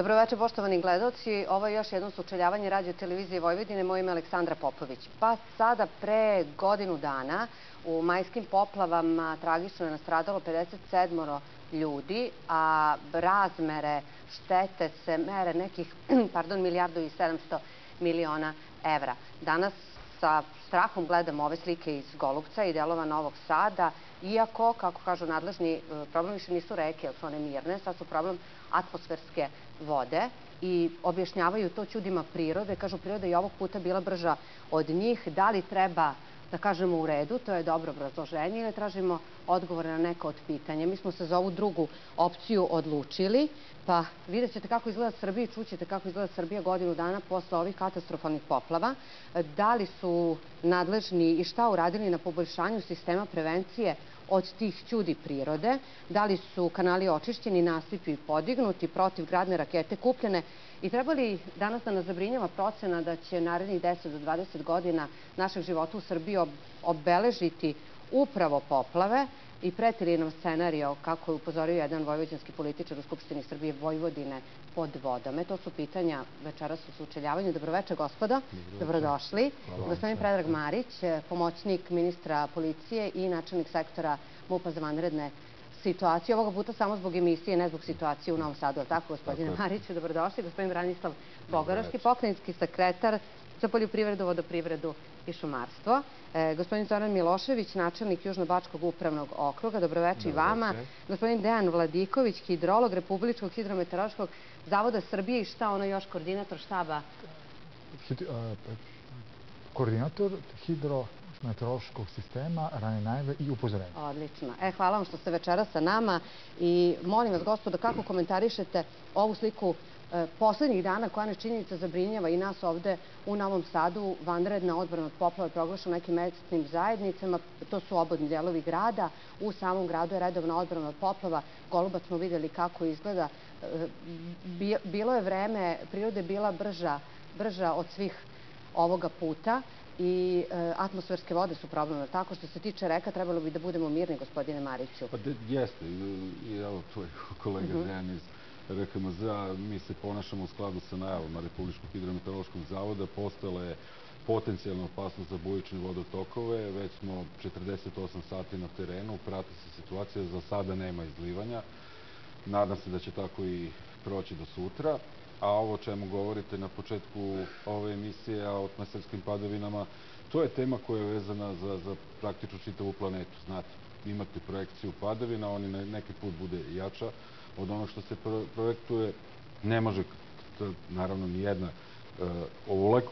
Dobroveče, poštovani gledalci. Ovo je još jedno sučeljavanje radio televizije Vojvodine. Moje ime je Aleksandra Popović. Pa sada pre godinu dana u majskim poplavama tragično je nastradalo 57 ljudi, a razmere štete se mere nekih pardon, milijardu i 700 miliona evra. Danas sa strahom gledamo ove slike iz Golubca i delova Novog Sada, iako, kako kažu nadležni, e, problem više nisu reke, jer su one mirne, sad su problem atmosferske vode i objašnjavaju to čudima prirode. Kažu, priroda je ovog puta bila brža od njih. Da li treba da kažemo u redu, to je dobro obrazloženje, ili tražimo odgovore na neka od pitanja. Mi smo se za ovu drugu opciju odlučili, pa vidjet ćete kako izgleda Srbija i čućete kako izgleda Srbija godinu dana posle ovih katastrofalnih poplava. Da li su nadležni i šta uradili na poboljšanju sistema prevencije od tih čudi prirode, da li su kanali očišćeni, nasipi podignuti, protiv gradne rakete kupljene i treba li danas da nas zabrinjava procena da će narednih 10 do 20 godina našeg života u Srbiji obeležiti upravo poplave i pretili nam scenario, kako je upozorio jedan vojvođanski političar u Skupštini Srbije Vojvodine pod vodom. to su pitanja večeras u sučeljavanju. Dobroveče, gospodo. Dobrodošli. Gospodin Predrag Marić, pomoćnik ministra policije i načelnik sektora MUPA za vanredne situacije. Ovoga puta samo zbog emisije, ne zbog situacije u Novom Sadu. Tako, gospodine Mariću, dobrodošli. Gospodin Branislav Bogoroški, pokrenjski sekretar za poljoprivredu, vodoprivredu i šumarstvo. E, gospodin Zoran Milošević, načelnik Južno-Bačkog upravnog okruga. Dobroveče i vama. Gospodin Dejan Vladiković, hidrolog Republičkog hidrometeorološkog zavoda Srbije i šta ono još, koordinator štaba? Koordinator hidro meteorološkog sistema, rane najve i upozorenja. Odlično. E, hvala vam što ste večera sa nama i molim vas, gospodo, kako komentarišete ovu sliku poslednjih dana koja nas činjenica zabrinjava i nas ovde u Novom Sadu, vanredna odbrana od poplava je proglašena nekim medicnim zajednicama, to su obodni delovi grada, u samom gradu je redovna odbrana od poplava, Golubac smo videli kako izgleda, bilo je vreme, priroda je bila brža, brža od svih ovoga puta i e, atmosferske vode su problem. Tako što se tiče reka, trebalo bi da budemo mirni, gospodine Mariću. Pa jeste. I evo, tu je kolega mhm. Dejan iz RHMZ. Mi se ponašamo u skladu sa najavama Republičkog hidrometeorološkog zavoda. Postala je potencijalna opasnost za bujične vodotokove. Već smo 48 sati na terenu, prati se situacija, za sada nema izlivanja. Nadam se da će tako i proći do sutra a ovo čemu govorite na početku ove emisije o atmosferskim padovinama, to je tema koja je vezana za, za praktično čitavu planetu. Znate, imate projekciju padavina, oni neki put bude jača od ono što se projektuje. Ne može, naravno, ni jedna uh,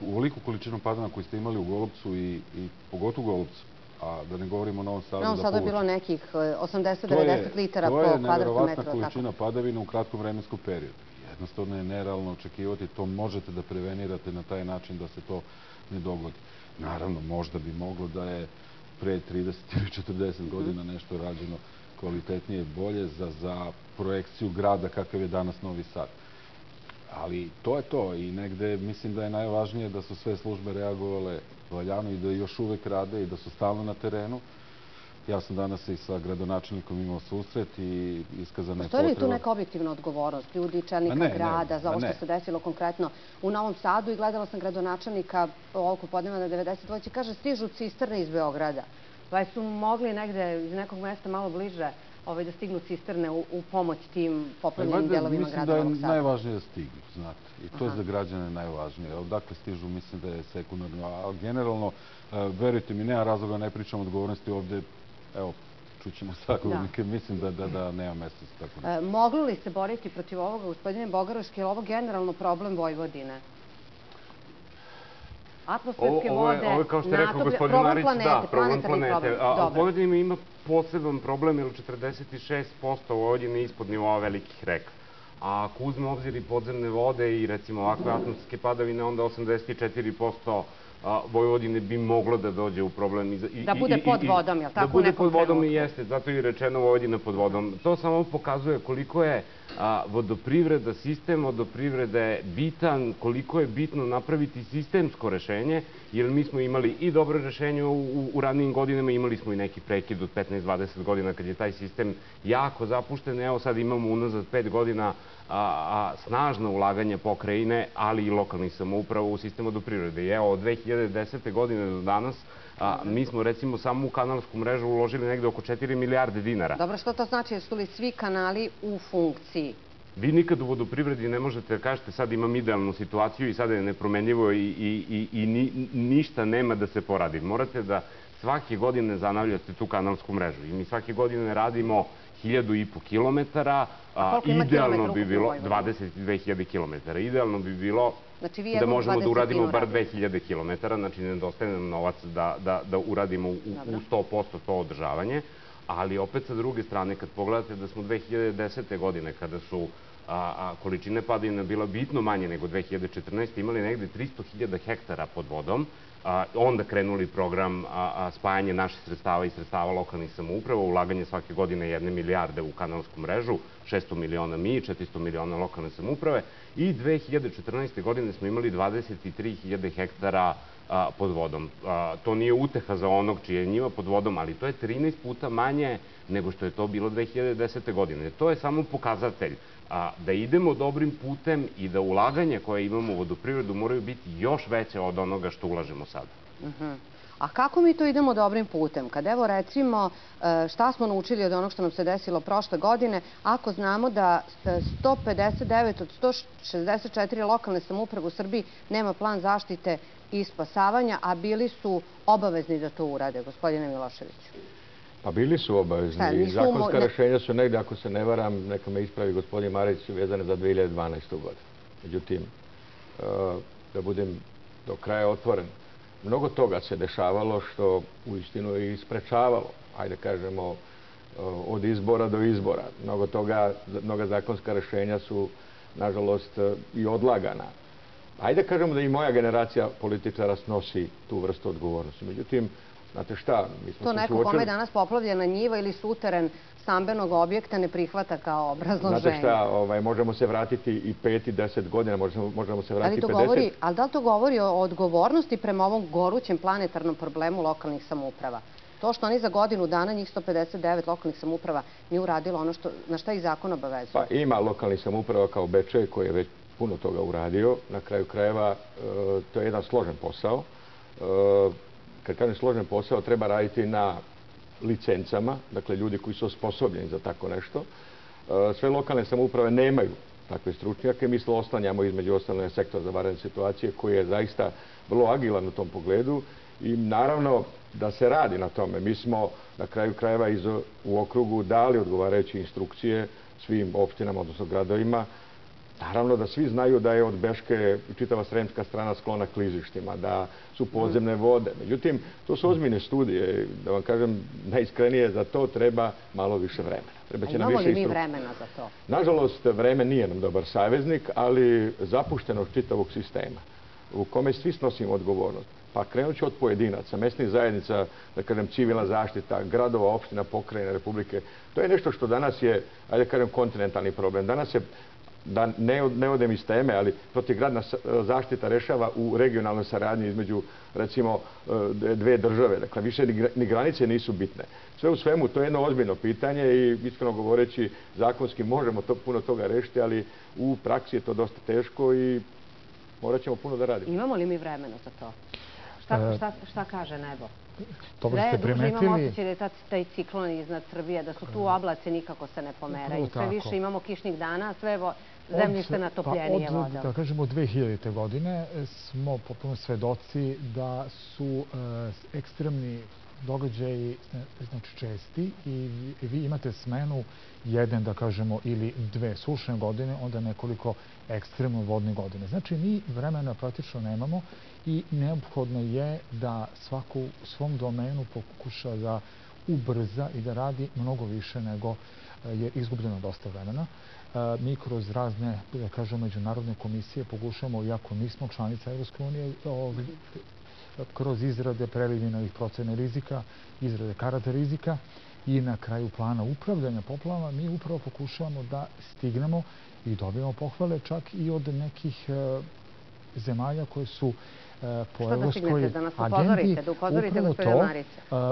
ovoliku količinu padavina koju ste imali u Golubcu i, i pogotovo u Golubcu, a da ne govorimo o Novom Sadu. Novom Sadu je bilo nekih 80-90 uh, litara po kvadratnom metru. To je neverovatna količina padavina u kratkom vremenskom periodu jednostavno je nerealno očekivati, to možete da prevenirate na taj način da se to ne dogodi. Naravno, možda bi moglo da je pre 30 ili 40 mhm. godina nešto rađeno kvalitetnije, bolje za, za projekciju grada kakav je danas Novi Sad. Ali to je to i negde mislim da je najvažnije da su sve službe reagovale valjano i da još uvek rade i da su stalno na terenu. Ja sam danas i sa gradonačelnikom imao susret i iskazana je potreba... Postoji li tu neka objektivna odgovornost ljudi, čelnika grada, za ovo što se desilo konkretno u Novom Sadu i gledala sam gradonačelnika ovog popodneva na 92. kaže stižu cisterne iz Beograda. Pa su mogli negde iz nekog mesta malo bliže ovaj, da stignu cisterne u, u pomoć tim poplavljenim delovima grada Novog Sada? Mislim da je najvažnije da stignu, znate. I to je za građane najvažnije. Odakle stižu, mislim da je sekundarno. A generalno, e, verujte mi, nema razloga, ne pričam odgovornosti ovde evo, čućemo sagovornike, da. mislim da, da, da nema mesta za tako nešto. moglo li se boriti protiv ovoga, gospodine Bogaroški, je ovo generalno problem Vojvodine? Atmosferske vode, ovo je, kao što je rekao gospodin Marić, da, problem planete. A, Vojvodina ima poseban problem, jer 46% Vojvodine ispod nivoa velikih reka. A ako uzme obzir i podzemne vode i recimo ovakve atmosferske padavine, onda 84% Vojvodine bi moglo da dođe u problem. I, da bude pod vodom, jel tako? Da bude pod vodom i jeste, zato i rečeno Vojvodina pod vodom. To samo pokazuje koliko je vodoprivreda, sistem vodoprivrede je bitan, koliko je bitno napraviti sistemsko rešenje, jer mi smo imali i dobro rešenje u, u ranijim godinama, imali smo i neki prekid od 15-20 godina kad je taj sistem jako zapušten. Evo sad imamo unazad 5 godina a, a, snažno ulaganje pokrajine, ali i lokalnih samouprava u sistem vodoprivrede. I evo, od 2010. godine do danas A, mi smo recimo samo u kanalsku mrežu uložili negde oko 4 milijarde dinara. Dobro, što to znači? Su li svi kanali u funkciji? Vi nikad u vodoprivredi ne možete da kažete sad imam idealnu situaciju i sada je nepromenljivo i, i, i, i ni, ništa nema da se poradi. Morate da svake godine zanavljate tu kanalsku mrežu. I mi svake godine radimo hiljadu i po kilometara. A idealno bi bilo 22.000 kilometara. Idealno bi bilo Znači, vi da možemo da uradimo bar 2000 km, znači nedostaje nam novac da, da, da uradimo u, u 100% to održavanje, ali opet sa druge strane, kad pogledate da smo 2010. godine, kada su a, a količine padina bila bitno manje nego 2014. imali negde 300.000 hektara pod vodom, a, onda krenuli program spajanje naših sredstava i sredstava lokalnih samouprava, ulaganje svake godine jedne milijarde u kanalsku mrežu, 600 miliona mi, 400 miliona lokalne samouprave i 2014. godine smo imali 23.000 hektara pod vodom. To nije uteha za onog čije je njiva pod vodom, ali to je 13 puta manje nego što je to bilo 2010. godine. To je samo pokazatelj da idemo dobrim putem i da ulaganje koje imamo u vodoprivredu moraju biti još veće od onoga što ulažemo sada. -huh. A kako mi to idemo dobrim putem? Kad evo recimo e, šta smo naučili od onog što nam se desilo prošle godine, ako znamo da 159 od 164 lokalne samuprave u Srbiji nema plan zaštite i spasavanja, a bili su obavezni da to urade, gospodine Miloševiću. Pa bili su obavezni i zakonska rešenja su negde, ako se ne varam, neka me ispravi gospodin Marić, vezane za 2012. godinu. Međutim, e, da budem do kraja otvoren, mnogo toga se dešavalo što u istinu je isprečavalo, ajde kažemo, e, od izbora do izbora. Mnogo toga, mnoga zakonska rešenja su, nažalost, i odlagana. Ajde kažemo da i moja generacija političara snosi tu vrstu odgovornosti. Međutim, Znate šta, mi smo to neko suočili... kome je danas poplavljena njiva ili suteren stambenog objekta ne prihvata kao obrazloženje. Znate šta, ovaj, možemo se vratiti i pet i deset godina, možemo, možemo se vratiti ali to 50. Govori, ali da li to govori o odgovornosti prema ovom gorućem planetarnom problemu lokalnih samouprava? To što oni za godinu dana, njih 159 lokalnih samuprava, nije uradilo ono što, na šta ih zakon obavezuje? Pa ima lokalnih samuprava kao Bečej koji je već puno toga uradio. Na kraju krajeva e, to je jedan složen posao. E, kad kažem složen posao, treba raditi na licencama, dakle ljudi koji su osposobljeni za tako nešto. E, sve lokalne samouprave nemaju takve stručnjake. Mi se oslanjamo između ostalog sektor za varene situacije koji je zaista vrlo agilan u tom pogledu i naravno da se radi na tome. Mi smo na kraju krajeva iz, u okrugu dali odgovarajuće instrukcije svim opštinama, odnosno gradovima, Naravno da svi znaju da je od Beške čitava sremska strana sklona klizištima, da su podzemne vode. Međutim, to su ozbiljne studije. Da vam kažem, najiskrenije za to treba malo više vremena. Treba će nam više li mi vremena za to? Nažalost, vreme nije nam dobar saveznik, ali zapuštenost čitavog sistema u kome svi snosimo odgovornost. Pa krenut ću od pojedinaca, mesnih zajednica, da kažem, civilna zaštita, gradova, opština, pokrajina, republike. To je nešto što danas je, ajde da kažem, kontinentalni problem. Danas se da ne, ne odem iz teme, ali protivgradna zaštita rešava u regionalnoj saradnji između, recimo, e, dve države. Dakle, više ni granice nisu bitne. Sve u svemu, to je jedno ozbiljno pitanje i, iskreno govoreći, zakonski možemo to, puno toga rešiti, ali u praksi je to dosta teško i morat ćemo puno da radimo. Imamo li mi vremena za to? Šta, e, šta, šta kaže nebo? Dobro ste primetili. Sve imamo osjećaj da je taj, taj ciklon iznad Srbije, da su tu oblaci nikako se ne pomeraju. Sve više imamo kišnih dana, sve vo, zemljište natopljenije pa od, Da kažemo, od 2000. godine smo potpuno svedoci da su e, ekstremni događaji e, znači česti i vi imate smenu jedan, da kažemo, ili dve sušne godine, onda nekoliko ekstremno vodne godine. Znači, mi vremena praktično nemamo i neophodno je da svaku u svom domenu pokuša da ubrza i da radi mnogo više nego e, je izgubljeno dosta vremena. E, mi kroz razne, da kažem, međunarodne komisije pokušamo, iako nismo članica Evropske unije, kroz izrade preliminarnih procene rizika, izrade karata rizika, i na kraju plana upravljanja poplavama mi upravo pokušavamo da stignemo i dobijemo pohvale čak i od nekih e, zemalja koje su e, po evropskoj da agendi da upravo to, e,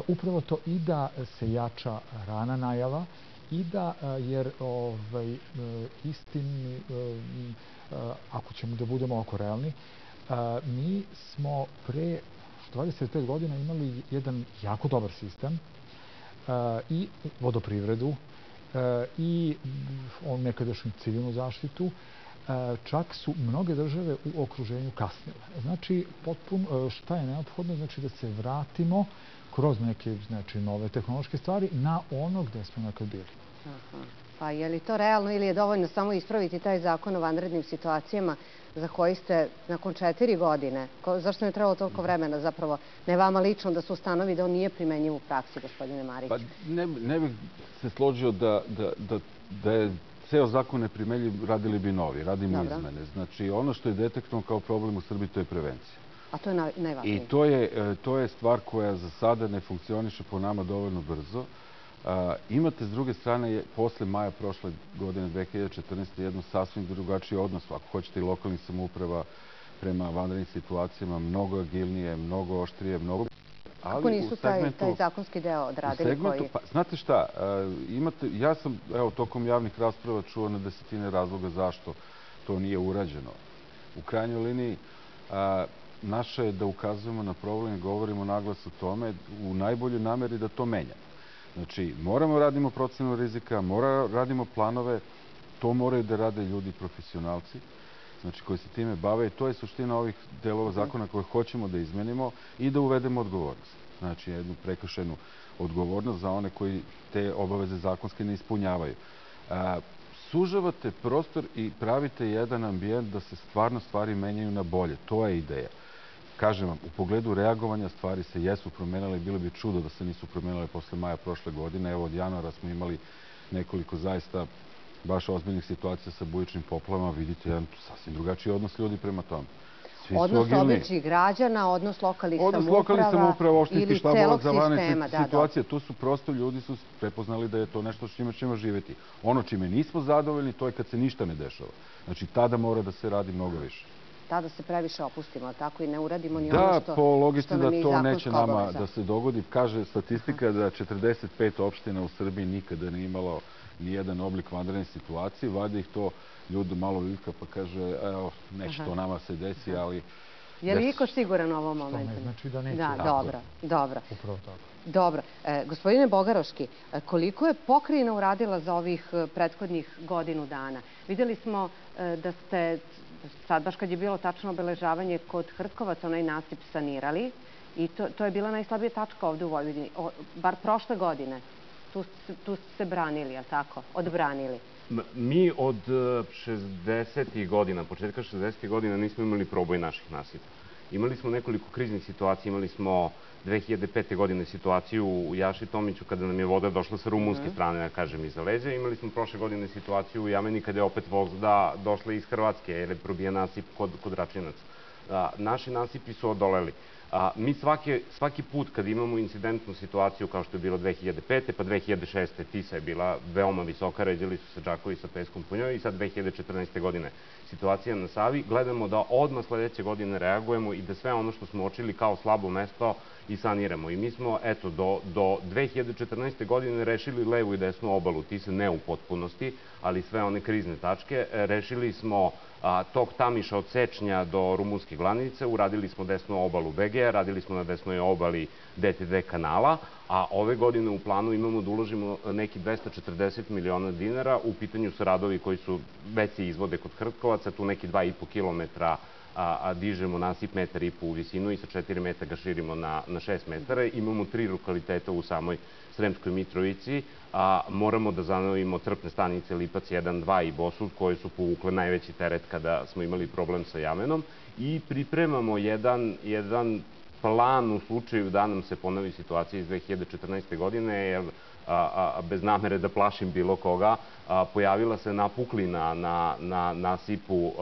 upravo to i da se jača rana najava i da, jer ovaj, istini, ako ćemo da budemo oko realni, mi smo pre 25 godina imali jedan jako dobar sistem i vodoprivredu i nekadašnju civilnu zaštitu, čak su mnoge države u okruženju kasnile. Znači, šta je neophodno? Znači da se vratimo kroz neke znači, nove tehnološke stvari na ono gde smo nekad bili. Aha. Pa je li to realno ili je dovoljno samo ispraviti taj zakon o vanrednim situacijama za koji ste nakon četiri godine, zašto je trebalo toliko vremena zapravo, ne vama lično da se ustanovi da on nije primenjiv u praksi, gospodine Marić? Pa ne, ne bih se složio da, da, da, da je ceo zakon neprimenjiv, radili bi novi, radimo Dobro. izmene. Znači, ono što je detektovano kao problem u Srbiji, to je prevencija. A to je najvažnije. I to je, e, to je stvar koja za sada ne funkcioniše po nama dovoljno brzo. Imate s druge strane, posle maja prošle godine 2014. jednu sasvim drugačiji odnos, ako hoćete i lokalnih samouprava prema vanrednim situacijama, mnogo agilnije, mnogo oštrije, mnogo... Ali Kako nisu taj, taj zakonski deo odradili segmentu, koji... Pa, znate šta, imate, ja sam evo, tokom javnih rasprava čuo na desetine razloga zašto to nije urađeno. U krajnjoj liniji, a, naše je da ukazujemo na problem i govorimo naglas o tome u najboljoj nameri da to menjamo. Znači, moramo radimo procenu rizika, moramo radimo planove, to moraju da rade ljudi profesionalci, znači koji se time bave i to je suština ovih delova zakona koje hoćemo da izmenimo i da uvedemo odgovornost. Znači, jednu prekršenu odgovornost za one koji te obaveze zakonske ne ispunjavaju. sužavate prostor i pravite jedan ambijent da se stvarno stvari menjaju na bolje. To je ideja kažem vam, u pogledu reagovanja stvari se jesu promenile i bilo bi čudo da se nisu promenile posle maja prošle godine. Evo, od januara smo imali nekoliko zaista baš ozbiljnih situacija sa bujičnim poplavama. Vidite jedan sasvim drugačiji odnos ljudi prema tome. Svi odnos običnih građana, odnos lokalnih odnos samouprava lokalnih samouprava, opštinskih štabova za vanredne da, situacije. Da. Tu su prosto ljudi su prepoznali da je to nešto što ćemo živeti. Ono čime nismo zadovoljni, to je kad se ništa ne dešava. Znači, tada mora da se radi mnogo više tada se previše opustimo, tako i ne uradimo ni ono što, po logici da to neće nama da se dogodi. Kaže statistika da 45 opština u Srbiji nikada ne imalo ni jedan oblik vanredne situacije. Vade ih to ljudi malo vidika pa kaže, evo, neće to nama se desi, ali... Je li Iko siguran u ovom momentu? To ne znači da neće. Da, dobro, dobro. Upravo tako. Dobro. E, gospodine Bogaroški, e, koliko je pokrijena uradila za ovih e, prethodnih godinu dana? Videli smo da ste sad baš kad je bilo tačno obeležavanje kod Hrtkovaca, onaj nasip sanirali i to, to je bila najslabija tačka ovde u Vojvodini, o, bar prošle godine. Tu, tu ste se branili, je tako? Odbranili. Mi od 60. E, godina, početka 60. godina nismo imali proboj naših nasipa. Imali smo nekoliko kriznih situacija, imali smo 2005. godine situaciju u Jaši Tomiću kada nam je voda došla sa rumunske mhm. strane, da kažem, iza leđa. Imali smo prošle godine situaciju u Jameni kada je opet voda došla iz Hrvatske, jer je probija nasip kod, kod Račinaca. naši nasipi su odoleli. A, mi svaki, svaki put kad imamo incidentnu situaciju kao što je bilo 2005. pa 2006. Tisa je bila veoma visoka, ređali su se džakovi sa peskom po njoj i sad 2014. godine situacija na Savi, gledamo da odmah sledeće godine reagujemo i da sve ono što smo očili kao slabo mesto i saniramo. I mi smo, eto, do, do 2014. godine rešili levu i desnu obalu, ti se ne u potpunosti, ali sve one krizne tačke. Rešili smo a, tog tamiša od Sečnja do Rumunske glanice, uradili smo desnu obalu BG, radili smo na desnoj obali DTD kanala, a ove godine u planu imamo da uložimo neki 240 miliona dinara. U pitanju su radovi koji su se izvode kod Hrtkovaca, tu neki 2,5 kilometra a, a dižemo nasip metar i po u visinu i sa 4 metra ga širimo na, na 6 metara. Imamo tri lokaliteta u samoj Sremskoj Mitrovici, a moramo da zanovimo trpne stanice Lipac 1, 2 i Bosud, koje su povukle najveći teret kada smo imali problem sa Jamenom i pripremamo jedan, jedan plan u slučaju da nam se ponovi situacija iz 2014. godine, jer a, bez namere da plašim bilo koga, pojavila se napuklina na, na nasipu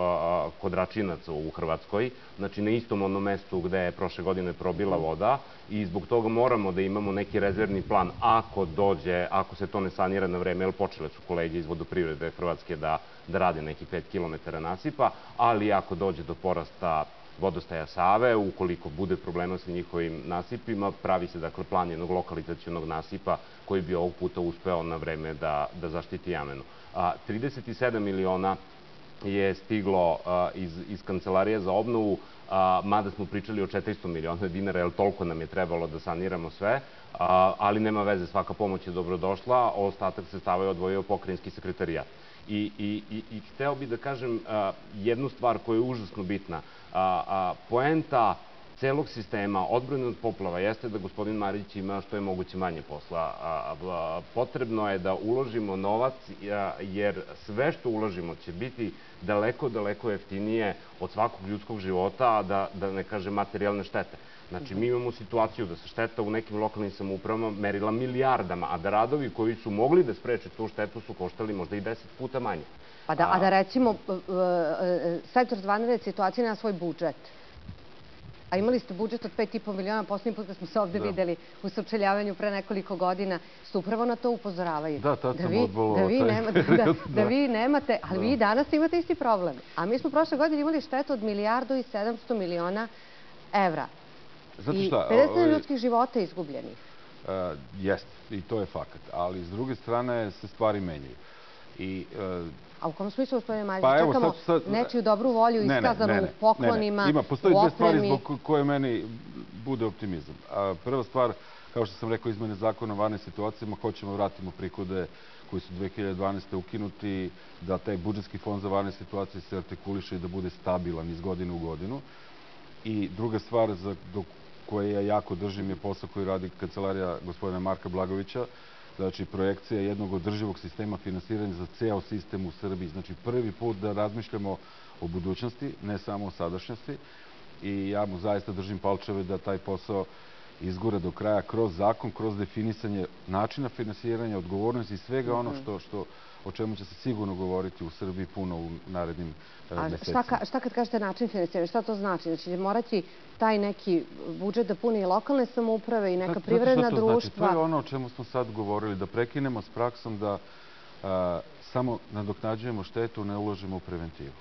Kodračinaca u Hrvatskoj, znači na istom onom mestu gde je prošle godine probila voda i zbog toga moramo da imamo neki rezervni plan ako dođe, ako se to ne sanira na vreme, jer počele su kolege iz vodoprivrede Hrvatske da, da rade neki 5 km nasipa, ali ako dođe do porasta vodostaja Save, ukoliko bude problema sa njihovim nasipima, pravi se dakle plan jednog lokalizacijonog nasipa koji bi ovog puta uspeo na vreme da, da zaštiti Jamenu. A, 37 miliona je stiglo iz, iz Kancelarije za obnovu, a, mada smo pričali o 400 miliona dinara, jer toliko nam je trebalo da saniramo sve, a, ali nema veze, svaka pomoć je dobrodošla, ostatak se stava je odvojio pokrenjski sekretarijat. I, i, i, i hteo bih da kažem jednu stvar koja je užasno bitna. Poenta celog sistema odbrane od poplava jeste da gospodin Marić ima što je moguće manje posla. A, a, potrebno je da uložimo novac, jer sve što uložimo će biti daleko, daleko jeftinije od svakog ljudskog života, a da, da ne kaže materijalne štete. Znači, mi imamo situaciju da se šteta u nekim lokalnim samoupravama merila milijardama, a da radovi koji su mogli da spreče tu štetu su koštali možda i deset puta manje. Pa da, a da recimo, sektor zvane situacije na svoj budžet, a imali ste budžet od 5,5 miliona, posljednji put kad smo se ovde da. videli u sučeljavanju pre nekoliko godina, ste upravo na to upozoravaju. Da, tad sam. Da vi, nema, da, da, da vi nemate, ali vi danas imate isti problem. A mi smo prošle godine imali štetu od milijardu i 700 miliona evra. Znate šta? I 50 ovaj, ljudskih života izgubljenih. Uh, jest, i to je fakat. Ali s druge strane se stvari menjaju. I, uh, A u kom smislu, gospodine Marić, pa, čekamo sad, sad, nečiju dobru volju ne, iskazanu ne, ne, u poklonima, ne. Ima, postoji dve stvari zbog koje meni bude optimizam. A, prva stvar, kao što sam rekao, izmene zakona o varnim situacijama, hoćemo da vratimo prihode koji su 2012. ukinuti, da taj budžetski fond za varne situacije se artikuliše i da bude stabilan iz godine u godinu. I druga stvar za, do koje ja jako držim je posao koji radi kancelarija gospodina Marka Blagovića, znači projekcija jednog održivog sistema finansiranja za ceo sistem u Srbiji. Znači prvi put da razmišljamo o budućnosti, ne samo o sadašnjosti i ja mu zaista držim palčeve da taj posao izgura do kraja kroz zakon, kroz definisanje načina finansiranja, odgovornosti i svega ono mhm. što, što o čemu će se sigurno govoriti u Srbiji puno u narednim e, mesecima. A šta, kad kažete način finansiranja? Šta to znači? Znači, morati taj neki budžet da puni i lokalne samouprave i neka privredna društva? Znači? To je ono o čemu smo sad govorili, da prekinemo s praksom da samo nadoknađujemo štetu, ne uložimo u preventivu,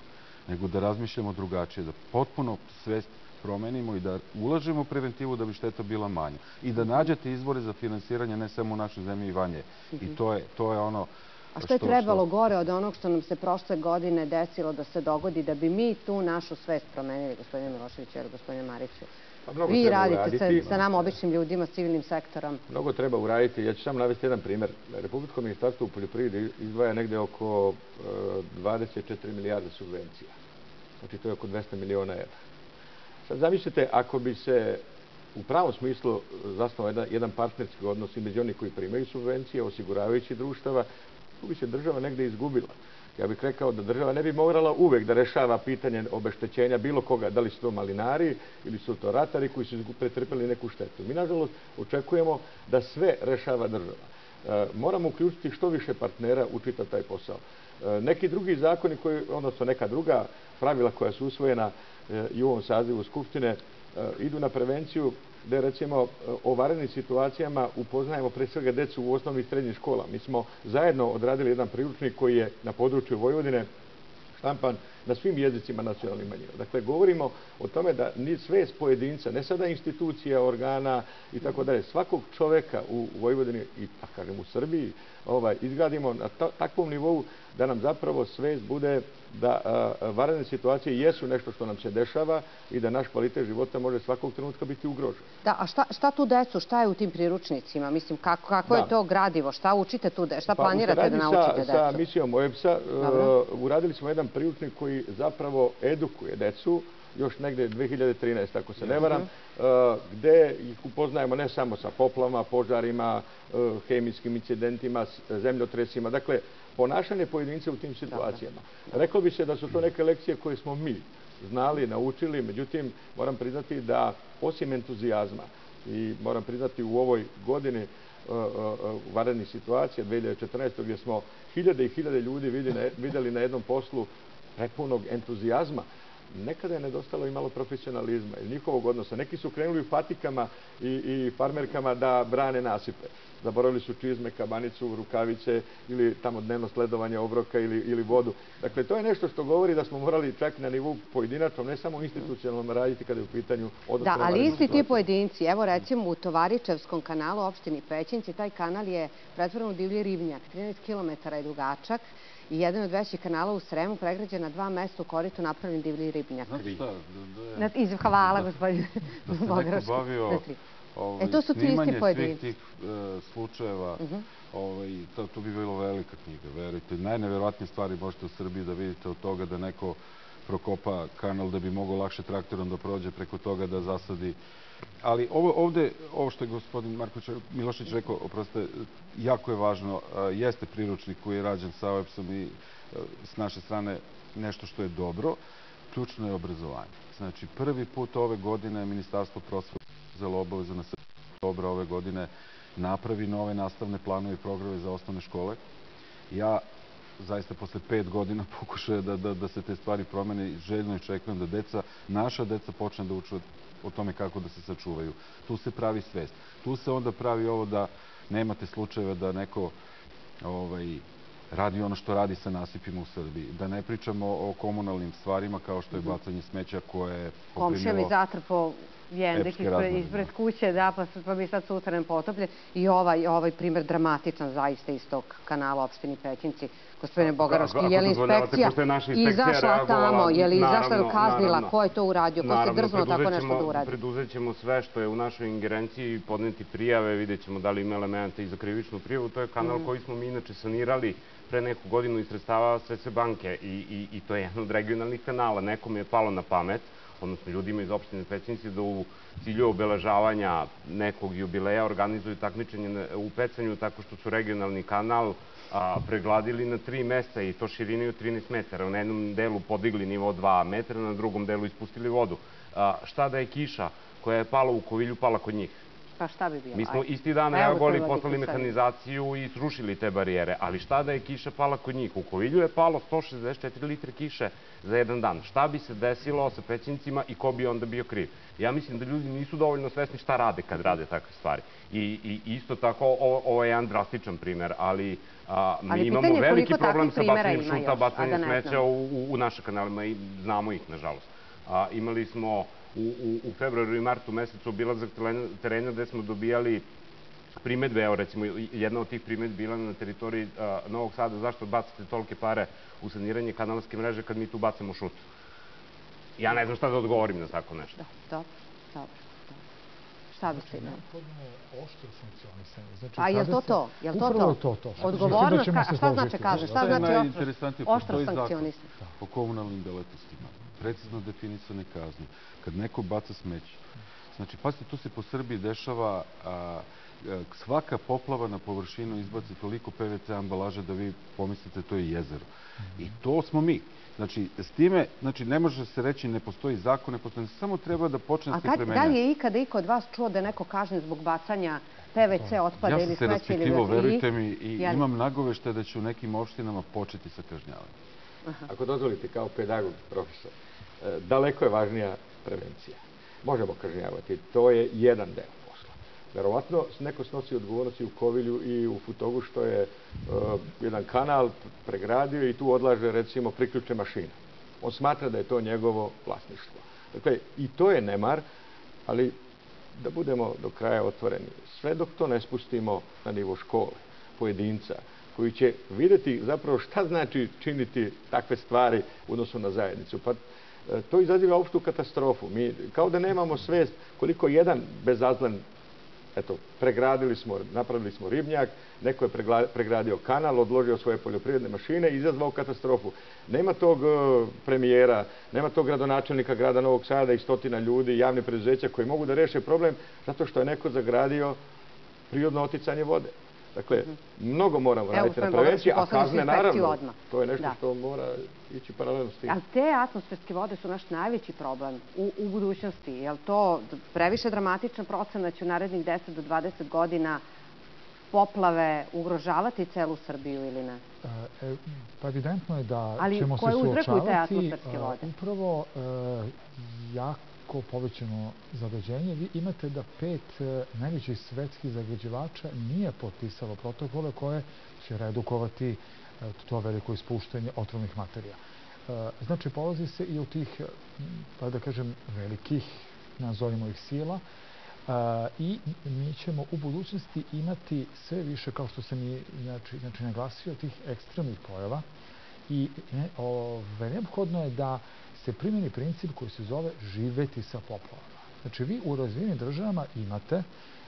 nego da razmišljamo drugačije, da potpuno svest promenimo i da ulažemo u preventivu da bi šteta bila manja. I da nađete izbore za finansiranje ne samo u našoj zemlji i vanje. I to je, to je ono A što je trebalo gore od onog što nam se prošle godine desilo da se dogodi, da bi mi tu našu svest promenili, gospodine Milošević ili gospodine Mariću? Pa Vi radite sa, sa nama običnim ljudima, civilnim sektorom. Mnogo treba uraditi. Ja ću samo navesti jedan primer. Republičko ministarstvo u poljoprivredi izdvaja negde oko 24 e, milijarde subvencija. Znači to je oko 200 miliona evra. Sad zamislite, ako bi se u pravom smislu zasnovao jedan, partnerski odnos između onih koji primaju subvencije, osiguravajući društava, tu bi se država negde izgubila. Ja bih rekao da država ne bi morala uvek da rešava pitanje obeštećenja bilo koga, da li su to malinari ili su to ratari koji su pretrpeli neku štetu. Mi, nažalost, očekujemo da sve rešava država. E, moramo uključiti što više partnera u čitav taj posao. E, neki drugi zakoni, koji, odnosno neka druga pravila koja su usvojena i u ovom sazivu Skupštine, idu na prevenciju gde recimo o varenim situacijama upoznajemo pre svega decu u osnovnim i škola. Mi smo zajedno odradili jedan priručnik koji je na području Vojvodine štampan na svim jezicima nacionalnih manjina. Dakle, govorimo o tome da ni svest pojedinca, ne sada institucija, organa i tako dalje, svakog čoveka u Vojvodini i, pa kažem, u Srbiji, ovaj, izgradimo na takvom nivou da nam zapravo svest bude da varene situacije jesu nešto što nam se dešava i da naš kvalitet života može svakog trenutka biti ugrožen. Da, a šta, šta tu decu, šta je u tim priručnicima? Mislim, kako, kako da. je to gradivo? Šta učite tu, šta pa, planirate da naučite decu? Sa misijom OEPS-a uh, uradili smo jedan priručnik koji zapravo edukuje decu još negde 2013, ako se ne varam, uh, gde ih upoznajemo ne samo sa poplavama, požarima, uh, hemijskim incidentima, zemljotresima. Dakle, ponašanje pojedinca u tim situacijama. Reklo bi se da su to neke lekcije koje smo mi znali, naučili, međutim, moram priznati da osim entuzijazma i moram priznati u ovoj godini e, e, varednih situacija 2014. gdje smo hiljade i hiljade ljudi vidjeli na jednom poslu prepunog entuzijazma, nekada je nedostalo i malo profesionalizma i njihovog odnosa. Neki su krenuli u patikama i, i farmerkama da brane nasipe. Zaboravili su čizme, kabanicu, rukavice ili tamo dnevno sledovanje obroka ili, ili vodu. Dakle, to je nešto što govori da smo morali čak na nivou pojedinačnom, ne samo institucionalno raditi kada je u pitanju odnos Da, ali isti ti pojedinci, evo recimo u Tovaričevskom kanalu opštini Pećinci, taj kanal je pretvoren u divlji rivnjak, 13 km je dugačak, i jedan od većih kanala u Sremu pregrađen na dva mesta u koritu napravljen divlji ribnjak. Znači šta? Da, da, hvala, gospodine Da se neko bavio ovaj, e, to su ti isti pojedinci. svih tih uh, slučajeva, uh mhm. -huh. ovaj, to, to bi bilo velika knjiga, verujte. Najneverovatnije stvari možete u Srbiji da vidite od toga da neko prokopa kanal da bi mogao lakše traktorom da prođe preko toga da zasadi Ali ovo, ovde, ovo što je gospodin Marković Milošić rekao, oproste, jako je važno, jeste priručnik koji je rađen sa OEPS-om i s naše strane nešto što je dobro, ključno je obrazovanje. Znači, prvi put ove godine Ministarstvo prosvete uzelo obavezu na dobra ove godine napravi nove nastavne planove i programe za osnovne škole. Ja zaista posle pet godina pokušaju da, da, da se te stvari promene i željno iščekujem da deca, naša deca počne da uče o tome kako da se sačuvaju. Tu se pravi svest. Tu se onda pravi ovo da nemate slučajeva da neko ovaj, radi ono što radi sa nasipima u Srbiji. Da ne pričamo o komunalnim stvarima kao što je mhm. bacanje smeća koje je poprimilo... Komšija mi zatrpo jendek ispred, ispred kuće, da, pa, pa mi sad sutradan potoplje. I ovaj, ovaj primer dramatičan zaista iz tog kanala opštini Pećinci. Gospodine Bogarovski, je li inspekcija izašla tamo, je li izašla kaznila, ko je to uradio, ko se drznuo tako nešto da uradi? Preduzet ćemo sve što je u našoj ingerenciji, podneti prijave, vidjet ćemo da li ima elemente i za krivičnu prijavu. To je kanal mm. koji smo mi inače sanirali pre neku godinu iz sredstava Svece banke i, i, i to je jedan od regionalnih kanala. Nekom je palo na pamet odnosno ljudima iz opštine Pećinci, da u cilju obeležavanja nekog jubileja organizuju takmičenje u pecanju tako što su regionalni kanal pregladili na tri mesta i to širini od 13 metara. Na jednom delu podigli nivo 2 metra, na drugom delu ispustili vodu. šta da je kiša koja je pala u Kovilju, pala kod njih? Pa šta bi bilo? Mi smo isti dan reagovali, poslali mehanizaciju i srušili te barijere. Ali šta da je kiša pala kod njih? U Kovilju je palo 164 litre kiše za jedan dan. Šta bi se desilo sa pećincima i ko bi onda bio kriv? Ja mislim da ljudi nisu dovoljno svesni šta rade kad rade takve stvari. I, i isto tako, ovo, ovo je jedan drastičan primer, ali a, mi ali imamo veliki problem sa bacanjem šuta, bacanjem da smeća u, u, u naše kanalima i znamo ih, nažalost. A, imali smo u, u, u februaru i martu mesecu obilazak terena gde smo dobijali primetbe, evo recimo jedna od tih primetbe bila na teritoriji a, Novog Sada, zašto bacate tolike pare u saniranje kanalske mreže kad mi tu bacamo šut? Ja ne znam šta da odgovorim na tako nešto. Da, dobro, dobro. Šta bi se imali? oštro funkcionisanje. Znači, A je to to? Je to to? Upravo to, to. Odgovornost, šta znači kaže? Šta znači oštro funkcionisanje? Po komunalnim delatnostima precizno definisane kazne. Kad neko baca smeće, znači, pazite, tu se po Srbiji dešava a, svaka poplava na površinu izbaci toliko PVC ambalaže da vi pomislite to je jezero. I to smo mi. Znači, s time, znači, ne može se reći ne postoji zakon, ne postoji, samo treba da počne se primenjati. A da li je ikada iko od vas čuo da je neko kažen zbog bacanja PVC otpada ili smeća? Ja sam se raspitivao, verujte mi, i imam nagovešte da će u nekim opštinama početi sa kažnjavanjem. Ako dozvolite, kao pedagog, profesor, E, daleko je važnija prevencija. Možemo kažnjavati, to je jedan deo posla. Verovatno neko snosi odgovornost i u Kovilju i u Futogu što je uh, jedan kanal pregradio i tu odlaže recimo priključe mašina. On smatra da je to njegovo vlasništvo. Dakle, i to je nemar, ali da budemo do kraja otvoreni. Sve dok to ne spustimo na nivo škole, pojedinca, koji će videti zapravo šta znači činiti takve stvari u odnosu na zajednicu. Pa E, to izaziva opštu katastrofu. Mi kao da nemamo svest koliko jedan bezazlen eto, pregradili smo, napravili smo ribnjak, neko je pregradio kanal, odložio svoje poljoprivredne mašine i izazvao katastrofu. Nema tog e, premijera, nema tog gradonačelnika grada Novog Sada i stotina ljudi, javne preduzeća koji mogu da reše problem zato što je neko zagradio prirodno oticanje vode. Dakle, mnogo moramo raditi na prevenciji, a kazne naravno, to je nešto da. što mora ići paralelno s tim. Ali te atmosferske vode su naš najveći problem u, u budućnosti. Je li to previše dramatična procena će u narednih 10 do 20 godina poplave ugrožavati celu Srbiju ili ne? E, pa evidentno je da Ali ćemo se suočavati. Ali koje uzrokuju te atmosferske vode? Upravo e, jako povećano zagađenje. Vi imate da pet e, najvećih svetskih zagađivača nije potpisalo protokole koje će redukovati e, to veliko ispuštanje otrovnih materija. E, znači, polazi se i od tih, pa da kažem, velikih, nazovimo ih sila, i mi ćemo u budućnosti imati sve više, kao što sam i znači, znači naglasio, tih ekstremnih pojava i neophodno je da se primjeni princip koji se zove živeti sa poplavama. Znači, vi u razvijenim državama imate...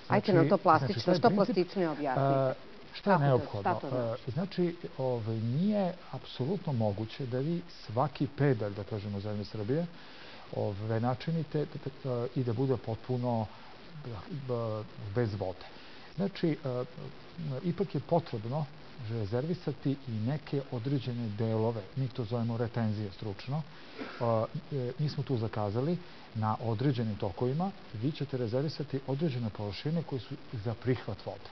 Znači, Ajte nam to plastično, znači, što plastičnije objasnite. Šta je neophodno? Znači, znači ove, nije apsolutno moguće da vi svaki pedalj, da kažemo, zemlje Srbije, ove, načinite i da bude potpuno bez vode. Znači, ipak je potrebno rezervisati i neke određene delove, mi to zovemo retenzije stručno, e, mi smo tu zakazali na određenim tokovima, vi ćete rezervisati određene površine koje su za prihvat vode.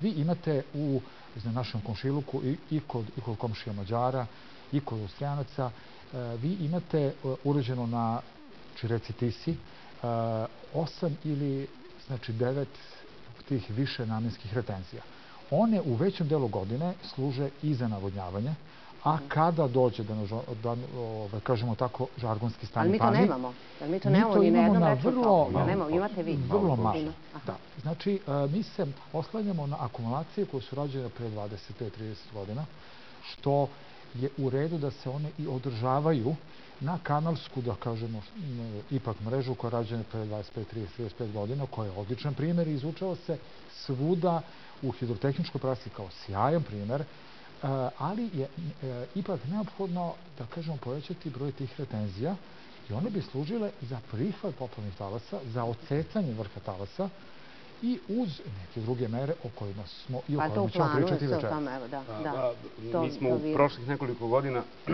Vi imate u na našem komšiluku i, i, kod, i kod komšija Mađara i kod Austrijanaca, e, vi imate e, uređeno na Čireci Tisi osam ili znači devet tih više namenskih retenzija. One u većem delu godine služe i za navodnjavanje, a kada dođe da, da ove, kažemo tako, žargonski stanje pani... Ali mi to nemamo. Ali mi to nemamo ni na jednom vrlo, nemamo, imate vi. Vrlo malo. Da. Znači, e, mi se oslanjamo na akumulacije koje su rađene pre 25-30 godina, što je u redu da se one i održavaju na kanalsku, da kažemo, ipak mrežu koja je rađena pre 25, 30, 35 godina, koja je odličan primjer i izučava se svuda u hidrotehničkoj praksi kao sjajan primjer, e, ali je e, ipak neophodno, da kažemo, povećati broj tih retenzija i one bi služile za prihvat poplavnih talasa, za ocecanje vrha talasa, i uz neke druge mere o kojima smo i o pa kojima ćemo pričati večer. Da, da. Mi smo u prošlih nekoliko godina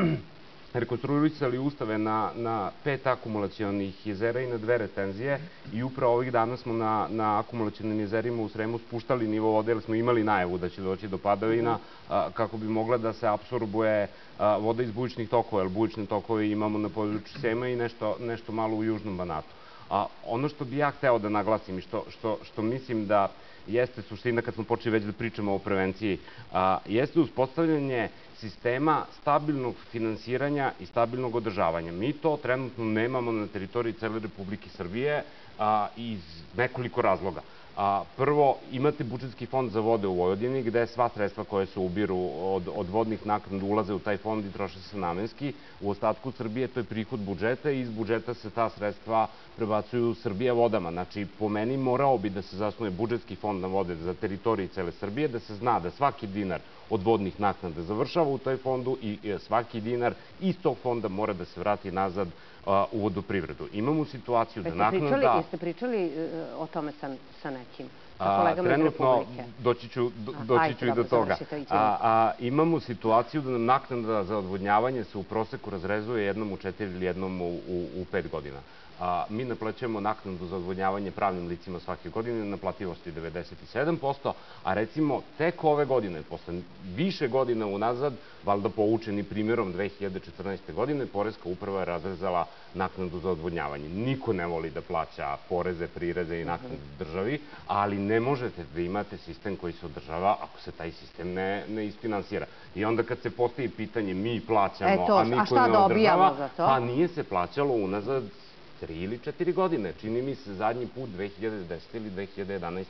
rekonstruisali ustave na, na pet akumulacijonih jezera i na dve retenzije i upravo ovih dana smo na, na akumulacijonim jezerima u Sremu spuštali nivo vode, jer smo imali najavu da će doći do padavina a, kako bi mogla da se absorbuje a, voda iz bujičnih tokova, jer bujične tokove imamo na području Sema i nešto, nešto malo u južnom Banatu. A ono što bi ja hteo da naglasim i što, što, što mislim da jeste suština kad smo počeli već da pričamo o prevenciji, a, jeste uspostavljanje sistema stabilnog finansiranja i stabilnog održavanja. Mi to trenutno nemamo na teritoriji cele Republike Srbije a, iz nekoliko razloga. A, prvo, imate budžetski fond za vode u Vojvodini, gde sva sredstva koje se ubiru od, od vodnih naknada ulaze u taj fond i troše se namenski. U ostatku Srbije to je prihod budžeta i iz budžeta se ta sredstva prebacuju Srbija vodama. Znači, po meni morao bi da se zasnuje budžetski fond na vode za teritoriji cele Srbije, da se zna da svaki dinar od vodnih naknada završava u toj fondu i svaki dinar iz tog fonda mora da se vrati nazad u vodoprivredu. Imamo situaciju da naknada... Jeste pričali e, o tome sa, sa nekim? A, trenutno, doći ću, doći ću i do toga. A, a, imamo situaciju da nam naknada za odvodnjavanje se u proseku razrezuje jednom u četiri ili jednom u, u, u pet godina a, mi naplaćujemo naknadu za odvodnjavanje pravnim licima svake godine, naplativosti 97%, a recimo tek ove godine, posle više godina unazad, valjda poučeni primjerom 2014. godine, Porezka uprava je razrezala naknadu za odvodnjavanje. Niko ne voli da plaća poreze, prireze i naknade državi, ali ne možete da imate sistem koji se održava ako se taj sistem ne, ne isfinansira. I onda kad se postavi pitanje mi plaćamo, a niko ne održava, pa nije se plaćalo unazad tri ili četiri godine. Čini mi se zadnji put 2010. ili 2011.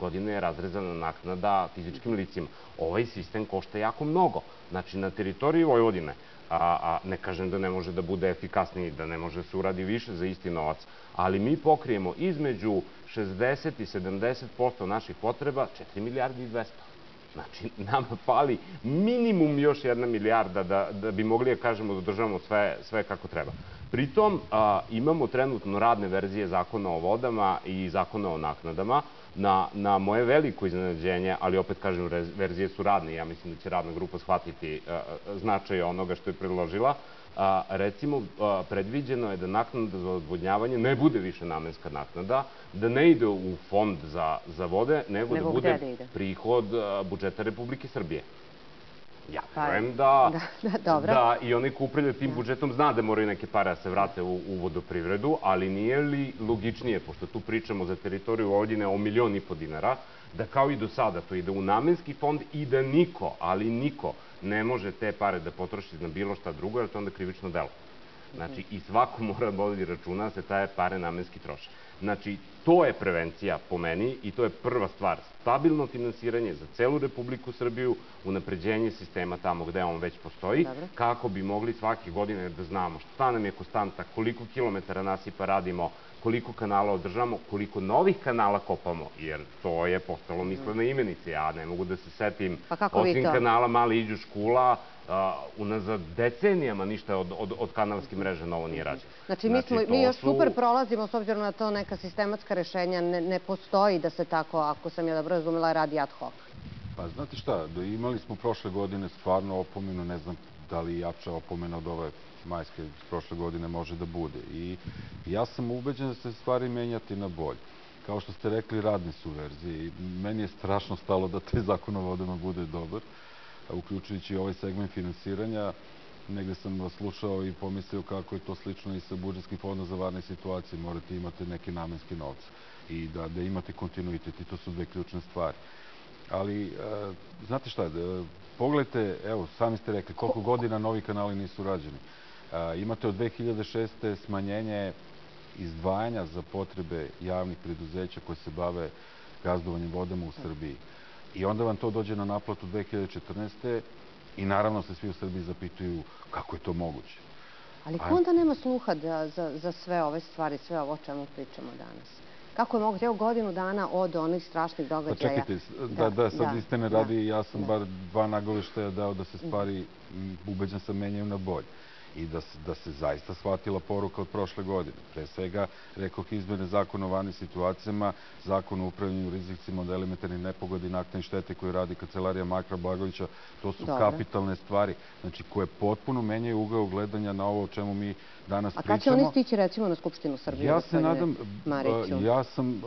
godine je razrezana naknada fizičkim licima. Ovaj sistem košta jako mnogo. Znači, na teritoriji Vojvodine, a, a ne kažem da ne može da bude efikasniji, da ne može da se uradi više za isti novac, ali mi pokrijemo između 60 i 70% naših potreba 4 milijardi i 200. Znači, nama fali minimum još jedna milijarda da, da bi mogli da kažemo da državamo sve, sve kako treba. Pritom imamo trenutno radne verzije zakona o vodama i zakona o naknadama. Na, na moje veliko iznenađenje, ali opet kažem, verzije su radne, ja mislim da će radna grupa shvatiti značaj onoga što je predložila. A, recimo, predviđeno je da naknada za odvodnjavanje ne bude više namenska naknada, da ne ide u fond za, za vode, nego, nego da bude da prihod budžeta Republike Srbije. Ja pa verujem da, da, da, da i onaj ko upravlja tim da. budžetom zna da moraju neke pare da se vrate u, u vodoprivredu, ali nije li logičnije, pošto tu pričamo za teritoriju Vojvodine o milion i po dinara, da kao i do sada to ide u namenski fond i da niko, ali niko, ne može te pare da potroši na bilo šta drugo, jer to onda krivično delo. Znači, i svako mora da vodi računa da se taje pare namenski troše. Znači, to je prevencija po meni i to je prva stvar. Stabilno finansiranje za celu Republiku Srbiju, unapređenje sistema tamo gde on već postoji, kako bi mogli svake godine da znamo šta nam je konstanta, koliko kilometara nasipa radimo, koliko kanala održamo, koliko novih kanala kopamo, jer to je postalo mislena imenica. Ja ne mogu da se setim, pa osim kanala Mali Iđu škula, unazad decenijama ništa od, od, od kanalske mreže novo nije rađeno. Znači, mi, smo, znači, mi još super prolazimo, s obzirom na to neka sistematska rešenja ne, ne postoji da se tako, ako sam ja dobro razumela, radi ad hoc. Pa znate šta, imali smo prošle godine stvarno opomenu, ne znam da li jača opomena od ove majske prošle godine može da bude. I ja sam ubeđen da se stvari menjati na bolje. Kao što ste rekli, radni su verzije. Meni je strašno stalo da taj zakon o vodama bude dobar uključujući ovaj segment finansiranja. Negde sam vas slušao i pomislio kako je to slično i sa budžetskim fondom za varne situacije. Morate imati neke namenske novce i da, da imate kontinuitet i to su dve ključne stvari. Ali, e, znate šta, da, pogledajte, evo, sami ste rekli, koliko godina novi kanali nisu rađeni. E, imate od 2006. smanjenje izdvajanja za potrebe javnih preduzeća koje se bave gazdovanjem vodama u Srbiji. I onda vam to dođe na naplatu 2014. I naravno se svi u Srbiji zapituju kako je to moguće. Ali ko onda nema sluha da, za, za sve ove stvari, sve ovo o čemu pričamo danas? Kako je moguće? Evo godinu dana od onih strašnih događaja. Pa čekajte, da, da, sad da, istine radi, ja sam bar dva nagolištaja dao da se stvari, ubeđen sam, menjaju na bolje i da se, da se zaista shvatila poruka od prošle godine. Pre svega, rekao izmene zakona o vanim situacijama, zakon o upravljanju rizicima od elementarnih nepogodi i naknadne štete koje radi kancelarija Makra Blagovića, to su Dobre. kapitalne stvari, znači koje potpuno menjaju ugao gledanja na ovo o čemu mi danas pričamo. A kada će oni stići recimo na Skupštinu Srbije? Ja se nadam, ja sam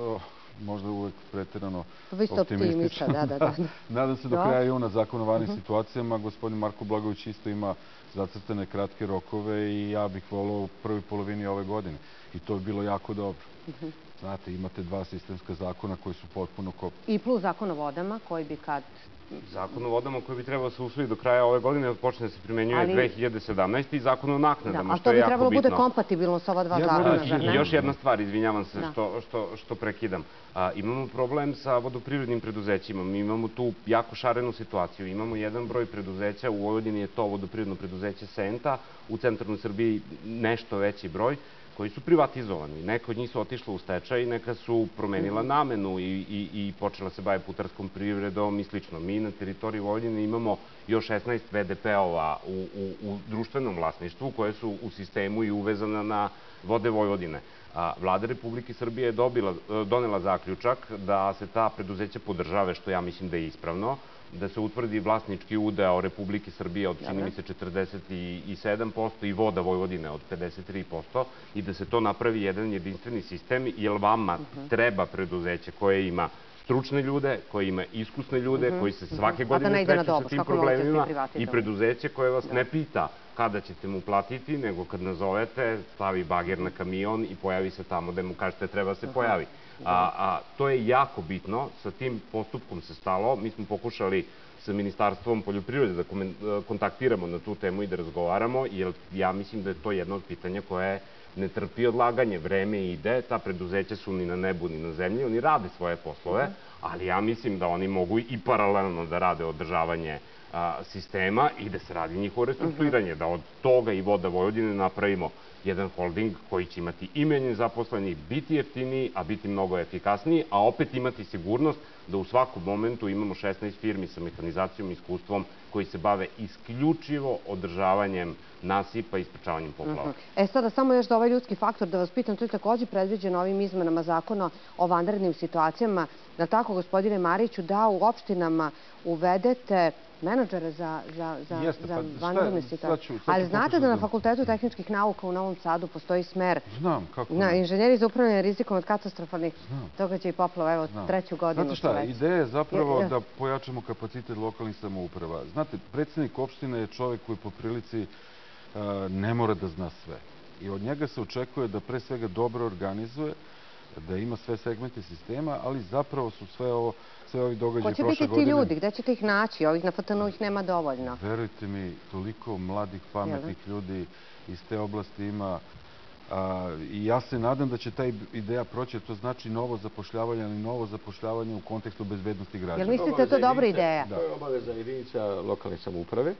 možda uvek pretirano optimističan. Da, da, da. Nadam se do kraja juna zakon o mhm. situacijama. Gospodin Marko Blagović isto ima zacrtane kratke rokove i ja bih volao u prvoj polovini ove godine. I to je bilo jako dobro. Mhm. Znate, imate dva sistemska zakona koji su potpuno... I plus zakon o vodama koji bi kad Zakon o vodama koji bi trebalo da se usvoji do kraja ove godine, počne da se primenjuje Ali... 2017. i zakon o naknadama, da, što je jako bitno. A to bi trebalo bude kompatibilno sa ova dva zakona, zar ne? I još jedna stvar, izvinjavam se da. što, što, što prekidam. A, imamo problem sa vodoprivrednim preduzećima. Mi imamo tu jako šarenu situaciju. Imamo jedan broj preduzeća, u Vojvodini je to vodoprivredno preduzeće Senta, u centralnoj Srbiji nešto veći broj, koji su privatizovani. Neka od njih su otišla u stečaj, neka su promenila mhm. namenu i, i, i počela se bave putarskom privredom i slično. Mi na teritoriji Vojvodine imamo još 16 VDP-ova u, u, u društvenom vlasništvu koje su u sistemu i uvezana na vode Vojvodine. Vlada Republike Srbije je dobila, donela zaključak da se ta preduzeća podržave, što ja mislim da je ispravno, da se utvrdi vlasnički udeo Republike Srbije od, čini mi se, 47% i voda Vojvodine od 53% i da se to napravi jedan jedinstveni sistem, jer vama mhm. treba preduzeće koje ima stručne ljude, koje ima iskusne ljude, mhm, koji se svake mhm. godine sreću sa tim problemima i preduzeće koje vas ne pita kada ćete mu platiti, nego kad nazovete, stavi bager na kamion i pojavi se tamo gde mu kažete treba se pojavi. A, a to je jako bitno, sa tim postupkom se stalo. Mi smo pokušali sa Ministarstvom poljoprivrede da kontaktiramo na tu temu i da razgovaramo, jer ja mislim da je to jedno od pitanja koje ne trpi odlaganje. Vreme ide, ta preduzeća su ni na nebu ni na zemlji, oni rade svoje poslove, ali ja mislim da oni mogu i paralelno da rade održavanje sistema i da se radi njihovo restrukturiranje, da od toga i Voda Vojvodine napravimo jedan holding koji će imati i menje zaposlenih, biti jeftiniji, a biti mnogo efikasniji, a opet imati sigurnost da u svakom momentu imamo 16 firmi sa mehanizacijom i iskustvom koji se bave isključivo održavanjem nasipa i ispričavanjem poplava. Mhm. E sada samo još da ovaj ljudski faktor, da vas pitam, to je takođe predviđeno ovim izmenama zakona o vanrednim situacijama, da tako, gospodine Mariću, da u opštinama uvedete menadžere za, za, za, Jeste, za pa vanredne situacije. Ali znate da na Fakultetu tehničkih nauka u Novom Sadu postoji smer Znam, kako na inženjeri za upravljanje rizikom od katastrofalnih događaja i poplava, evo treću godinu. Znate šta, ideja je zapravo da pojačamo kapacitet lokalnih samouprava. Znate, predsednik opštine je čovek koji po prilici ne mora da zna sve. I od njega se očekuje da pre svega dobro organizuje, da ima sve segmente sistema, ali zapravo su sve ovo sve ovi događaji prošle godine. Ko će biti ti ljudi? Gde ćete ih naći? Ovih na Fatanu ih nema dovoljno. Verujte mi, toliko mladih, pametnih ljudi iz te oblasti ima I ja se nadam da će ta ideja proći, to znači novo zapošljavanje, ali novo zapošljavanje u kontekstu bezbednosti građana. Jel mislite da je to dobra ideja? To je obaveza jedinica lokalne samouprave.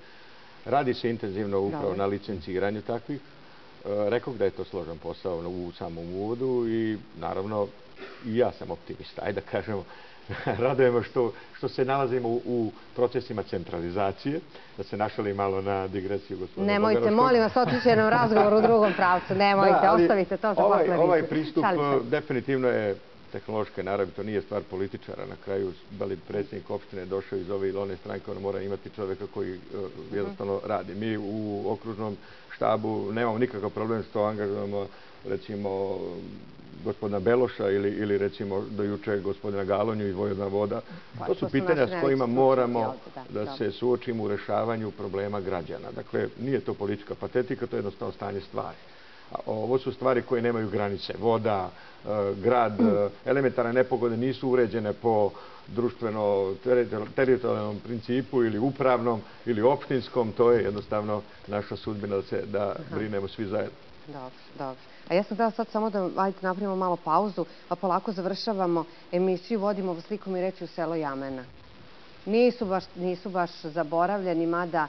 Radi se intenzivno upravo na licenciranju takvih. E, rekao da je to složan posao u samom uvodu i naravno i ja sam optimista. Ajde da kažemo, radujemo što, što se nalazimo u, u procesima centralizacije, da se našali malo na digresiju gospodina Nemojte, molim vas, otići nam razgovor u drugom pravcu, nemojte, da, ostavite to za ovaj, posle Ovaj pristup definitivno je tehnološke naravi, to nije stvar političara. Na kraju, da li predsjednik opštine došao iz ove ili one stranke, on mora imati čoveka koji uh, jednostavno radi. Mi u okružnom štabu nemamo nikakav problem s to angažujemo, recimo, gospodina Beloša ili, ili recimo do juče gospodina Galonju iz Vojvodna voda. Pa, to su pitanja s kojima moramo da, da se suočimo u rešavanju problema građana. Dakle, nije to politička patetika, to je jednostavno stanje stvari. Ovo su stvari koje nemaju granice. Voda, e, grad, e, elementarne nepogode nisu uređene po društveno teritorijalnom principu ili upravnom ili opštinskom, to je jednostavno naša sudbina da se da brinemo svi zajedno. Dobro, dobro. A ja sam htela sad samo da ajde, napravimo malo pauzu, pa polako završavamo emisiju, vodimo vas slikom i reći u selo Jamena. Nisu baš, nisu baš zaboravljeni, mada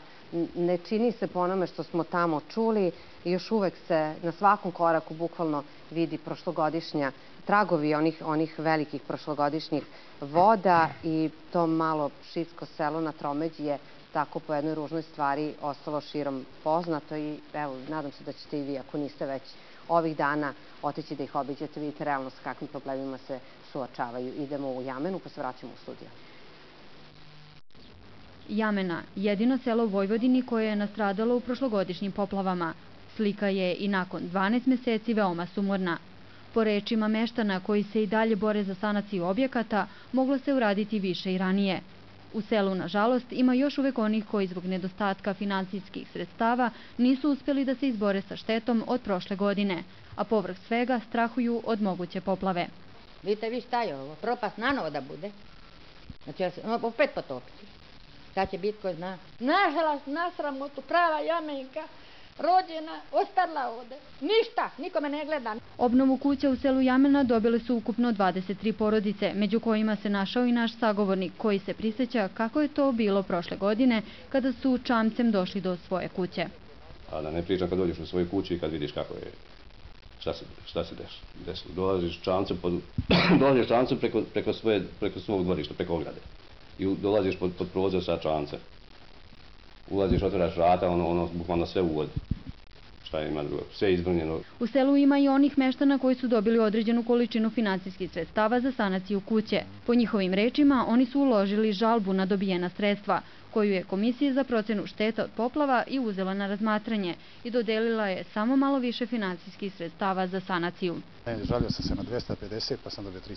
ne čini se po onome što smo tamo čuli i još uvek se na svakom koraku bukvalno vidi prošlogodišnja tragovi onih, onih velikih prošlogodišnjih voda i to malo šitsko selo na Tromeđi je tako po jednoj ružnoj stvari ostalo širom poznato i evo, nadam se da ćete i vi, ako niste već ovih dana, otići da ih obiđete, vidite realno sa kakvim problemima se suočavaju. Idemo u Jamenu, pa se vraćamo u studiju. Jamena, jedino selo u Vojvodini koje je nastradalo u prošlogodišnjim poplavama. Slika je i nakon 12 meseci veoma sumorna. Po rečima meštana koji se i dalje bore za sanaciju objekata, moglo se uraditi više i ranije. U selu, nažalost, ima još uvek onih koji zbog nedostatka financijskih sredstava nisu uspeli da se izbore sa štetom od prošle godine, a povrh svega strahuju od moguće poplave. Vidite vi šta je ovo? Propast nanovo da bude. Znači, opet potopiti. Šta će biti, ko zna? Nažalost, nasramotu, prava jamenka rođena, ostarla ovde. Ništa, nikome ne gleda. Obnovu kuća u selu Jamena dobile su ukupno 23 porodice, među kojima se našao i naš sagovornik, koji se prisjeća kako je to bilo prošle godine kada su čamcem došli do svoje kuće. A da ne pričam kad dođeš u svoju kuću i kad vidiš kako je šta se, šta se desilo. Dolaziš čamcem, pod, dolaziš čamcem preko, preko, svoje, preko svog dvorišta, preko ograde. I dolaziš pod, pod prozor sa čamcem ulaziš, otvaraš vrata, ono, ono, bukvalno sve u vodu. Šta ima drugo? Sve izbrnjeno. U selu ima i onih meštana koji su dobili određenu količinu finansijskih sredstava za sanaciju kuće. Po njihovim rečima, oni su uložili žalbu na dobijena sredstva, koju je Komisija za procenu šteta od poplava i uzela na razmatranje i dodelila je samo malo više finansijskih sredstava za sanaciju. Žalio sam se na 250, pa sam dobio 350.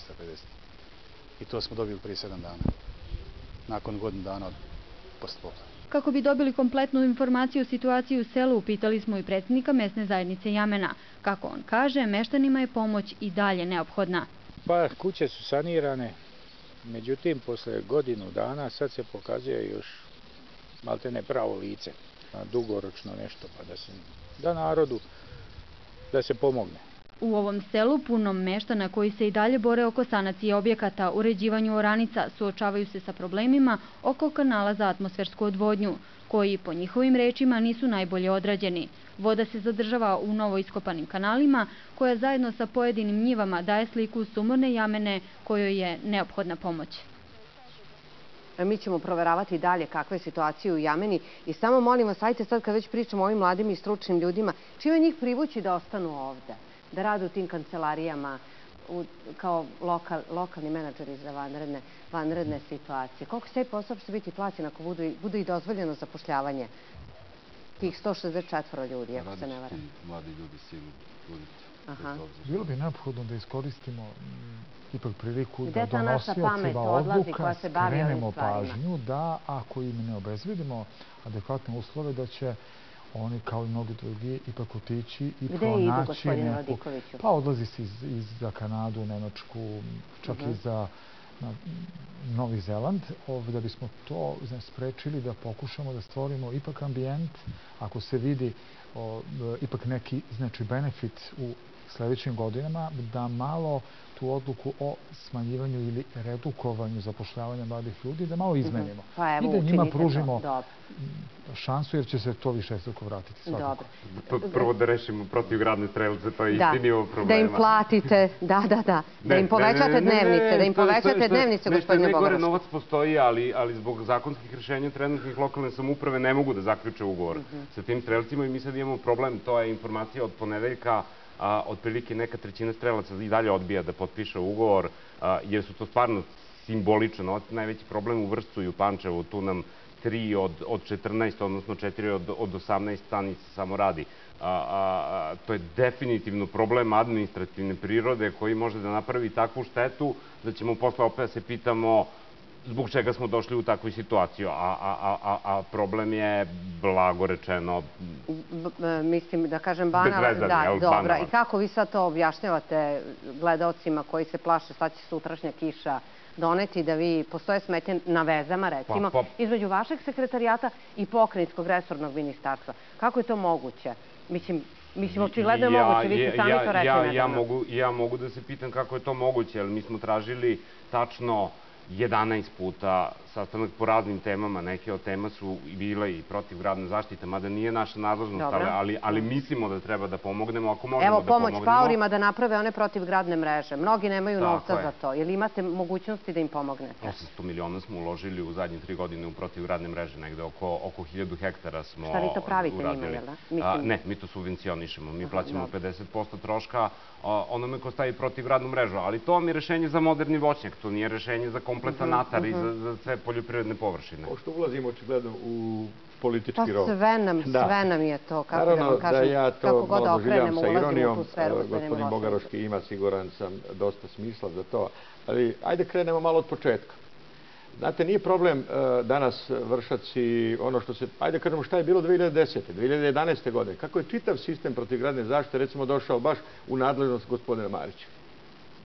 I to smo dobili prije 7 dana. Nakon godinu dana od post poplava. Kako bi dobili kompletnu informaciju o situaciji u selu, upitali smo i predsjednika mesne zajednice Jamena. Kako on kaže, meštanima je pomoć i dalje neophodna. Pa, kuće su sanirane, međutim, posle godinu dana sad se pokazuje još malte ne pravo lice, dugoročno nešto, pa da se, da narodu, da se pomogne. U ovom selu punom meštana koji se i dalje bore oko sanacije objekata, uređivanju oranica, suočavaju se sa problemima oko kanala za atmosfersku odvodnju, koji po njihovim rečima nisu najbolje odrađeni. Voda se zadržava u novo iskopanim kanalima, koja zajedno sa pojedinim njivama daje sliku sumorne jamene kojoj je neophodna pomoć. Mi ćemo proveravati dalje kakva je situacija u Jameni i samo molim vas, ajte sad kad već pričamo o ovim mladim i stručnim ljudima, čime njih privući da ostanu ovde? Da rade u tim kancelarijama u, kao lokal, lokalni menadžeri za vanredne, vanredne situacije. Koliko se taj posao će biti plaćen ako bude i dozvoljeno zapošljavanje tih 164 ljudi, ako se ne varam? Mladi ljudi sigurno. Aha. Bilo bi neophodno da iskoristimo ipak priliku da donosiocima odluka skrenemo pažnju da ako im ne obezvidimo adekvatne uslove da će oni kao i mnogi drugi ipak otići i Gde pronaći idu, neku... Pa odlazi se iz, iz za Kanadu, Nemačku, čak uh -huh. i mhm. za na Novi Zeland, da bismo to znači, sprečili da pokušamo da stvorimo ipak ambijent, ako se vidi o, ipak neki znači benefit u sledećim godinama, da malo tu odluku o smanjivanju ili redukovanju zapošljavanja mladih ljudi, da malo mhm. izmenimo. Pa I da njima pružimo šansu, jer će se to više struko vratiti. Svakako. Prvo da rešimo protivgradne strelce, to je da. istinio problema. Da im platite, da, da, da. Da im povećate dnevnice, da im povećate dnevnice, gospodine Bogaroš. Ne, novac postoji, ali, ali zbog zakonskih rešenja trenutnih lokalne samuprave ne mogu da zaključe ugovor mhm. sa tim strelcima i mi sad imamo problem, to je informacija od ponedeljka a, otprilike neka trećina strelaca i dalje odbija da potpiše ugovor, jer su to stvarno simbolično novac. Najveći problem u Vršcu i u Pančevu, tu nam 3 od, od 14, odnosno 4 od, od 18 stanica samo radi. A, a, to je definitivno problem administrativne prirode koji može da napravi takvu štetu da ćemo posle opet da se pitamo zbog čega smo došli u takvu situaciju, a, a, a, a problem je, blago rečeno... B, mislim, da kažem. Bezvezan, da, jel, dobra. Banal. I kako vi sad to objašnjavate gledalcima koji se plaše šta će sutrašnja kiša doneti da vi postoje smetje na vezama, recimo, pa, pa. između vašeg sekretarijata i pokrenjskog resornog ministarstva. Kako je to moguće? Mislim, Mislim, očigledno je ja, moguće, vi ste sami ja, to rekli. Ja, ja, mogu, ja mogu da se pitam kako je to moguće, jer mi smo tražili tačno 11 puta sastanak po raznim temama. Neke od tema su bile i protiv gradne zaštite, mada nije naša nadležnost, ali, ali mislimo da treba da pomognemo ako možemo Evo, da pomoć paurima da naprave one protiv gradne mreže. Mnogi nemaju Tako novca je. za to. Ili imate mogućnosti da im pomognete? 800 miliona smo uložili u zadnje tri godine u protiv gradne mreže. Negde oko, oko 1000 hektara smo Šta vi to pravite uradili. njima, jel da? Mislim... Ne, mi to subvencionišemo. Mi plaćamo 50% troška onome ko stavi protiv gradnu mrežu. Ali to vam je rešenje za moderni voćnjak. To nije rešenje za kompletan mhm, natar -huh. i za, mhm. za sve poljoprivredne površine. Pošto ulazimo očigledno u politički rov. Pa sve nam, da. sve nam je to, kako Naravno, da vam kažem, da ja to kako god da okrenemo, ulazimo u tu sferu. Gospodin Bogaroški ima, siguran sam, dosta smisla za to. Ali, ajde krenemo malo od početka. Znate, nije problem uh, danas vršac i ono što se... Ajde kažemo šta je bilo 2010. 2011. godine. Kako je čitav sistem protivgradne zaštite, recimo, došao baš u nadležnost gospodina Marića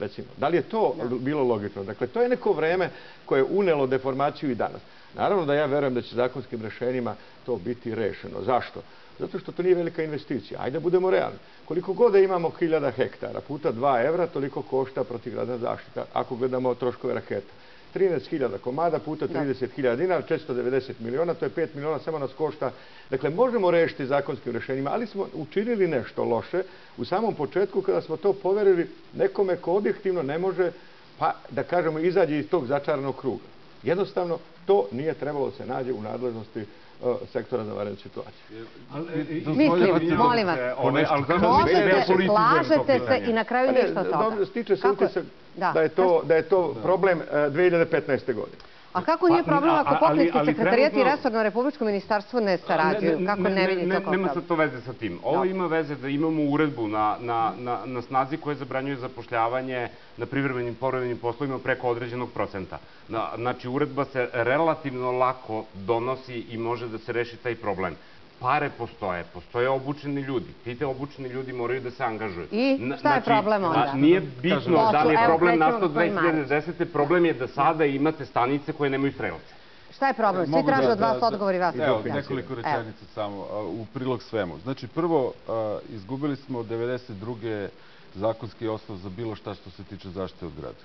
recimo. Da li je to da. bilo logično? Dakle, to je neko vreme koje je unelo deformaciju i danas. Naravno da ja verujem da će zakonskim rešenjima to biti rešeno. Zašto? Zato što to nije velika investicija. Ajde da budemo realni. Koliko god da imamo hiljada hektara puta 2 evra, toliko košta protivgradna zaštita ako gledamo troškove raketa. 13.000 komada puta 30.000 da. dinara, 490 miliona, to je 5 miliona, samo nas košta. Dakle, možemo rešiti zakonskim rešenjima, ali smo učinili nešto loše u samom početku kada smo to poverili nekome ko objektivno ne može, pa da kažemo, izađe iz tog začaranog kruga. Jednostavno, to nije trebalo da se nađe u nadležnosti sektora za varenu situaciju. Mislim, molim vas, možete, slažete se i na kraju ništa od toga. Stiče se utisak da je to, da je to problem 2015. godine. A kako nije pa, problem ako pokretni sekretarijat i resorno republičko ministarstvo ne sarađuju? Kako ne vidite to kao Nema sad to veze sa tim. Ovo ima veze da imamo uredbu na, na, na, na snazi koja zabranjuje zapošljavanje na privremenim povremenim poslovima preko određenog procenta. Na, znači, uredba se relativno lako donosi i može da se reši taj problem pare postoje, postoje obučeni ljudi. Ti te obučeni ljudi moraju da se angažuju. I šta je znači, problem onda? Nije bitno da li je problem nastao 2010. Problem je da sada imate stanice koje nemaju strelce. Šta je problem? Svi traže od vas odgovor i vas. Evo, nekoliko rečenica samo u prilog svemu. Znači, prvo, izgubili smo 92 zakonski osnov za bilo šta što se tiče zaštite od grada.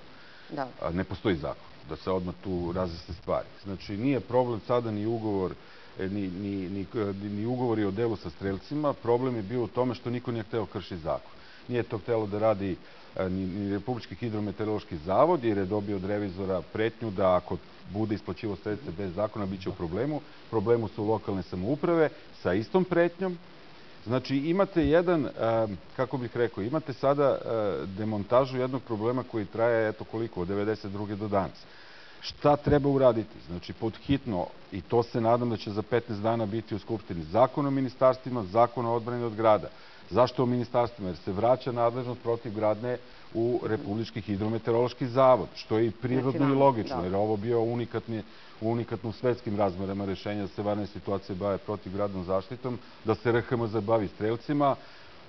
Da. Ne postoji zakon, da se odmah tu razjasne stvari. Znači, nije problem sada ni ugovor ni, ni, ni, ni ugovori o delu sa strelcima, problem je bio u tome što niko nije hteo krši zakon. Nije to htelo da radi e, ni, Republički hidrometeorološki zavod, jer je dobio od revizora pretnju da ako bude isplaćivo sredstva bez zakona, bit će u problemu. Problemu su lokalne samouprave sa istom pretnjom, Znači, imate jedan, kako bih rekao, imate sada demontažu jednog problema koji traje, eto koliko, od 92. do danas. Šta treba uraditi? Znači, podhitno, i to se nadam da će za 15 dana biti u Skupštini, zakon o ministarstvima, zakon o odbrani od grada. Zašto o ministarstvima? Jer se vraća nadležnost protiv gradne u Republički hidrometeorološki zavod, što je i prirodno i logično, da. jer ovo bio unikatni unikatno u svetskim razmerama rešenja da se varne situacije bave protivgradnom zaštitom, da se RHMZ bavi strelcima,